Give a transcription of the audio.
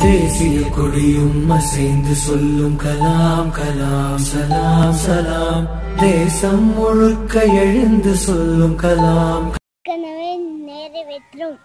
தேசிய கொடியும் அசைந்து சொல்லும் கலாம் கலாம் சலாம் சலாம். தேசம் முழுக்க எழுந்து சொல்லும் கலாம். கனவை நிறைவேற்றும்